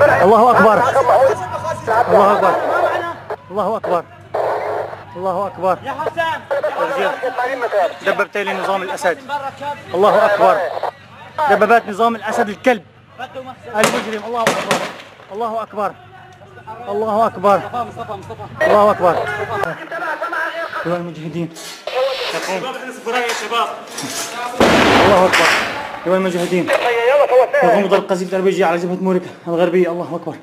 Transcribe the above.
الله أكبر الله أكبر الله أكبر الله أكبر يا حسام دبابتي لنظام الأسد الله أكبر دبابات نظام الأسد الكلب المجرم الله أكبر الله أكبر الله أكبر الله أكبر أيها المجاهدين الله أكبر أيها المجاهدين يقوم ضرب قذيفة الأربيجية على جبهة موريكا. الغربية الله أكبر.